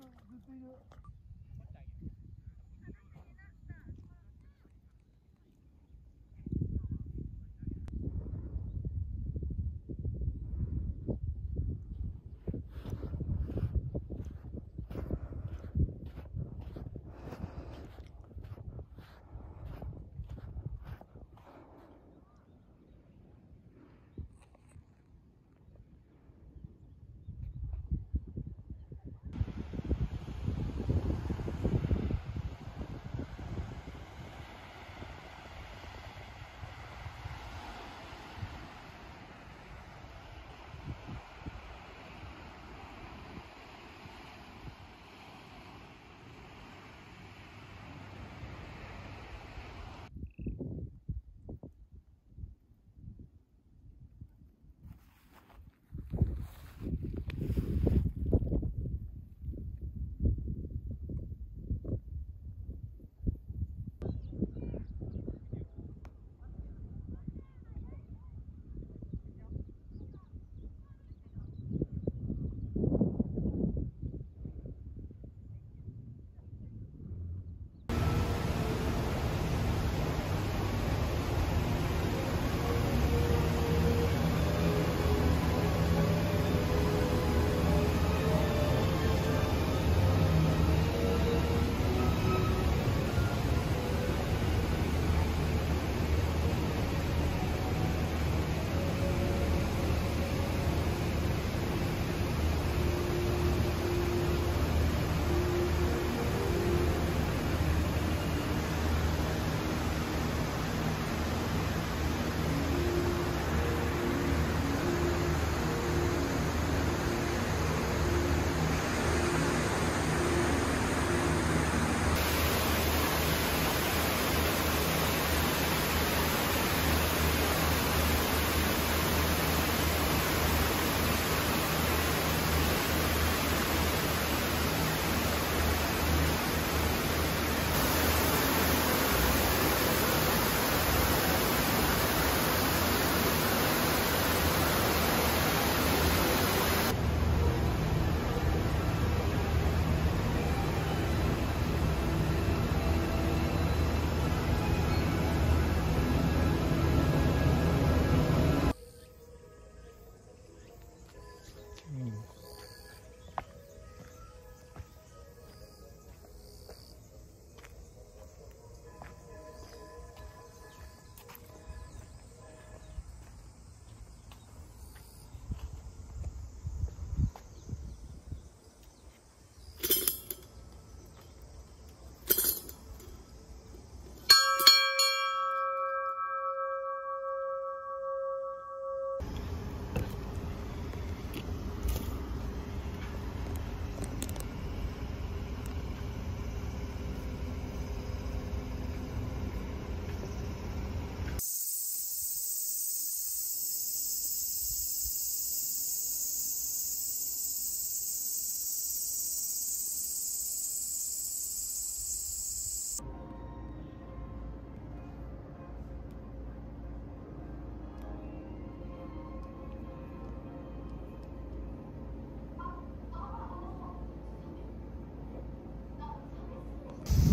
you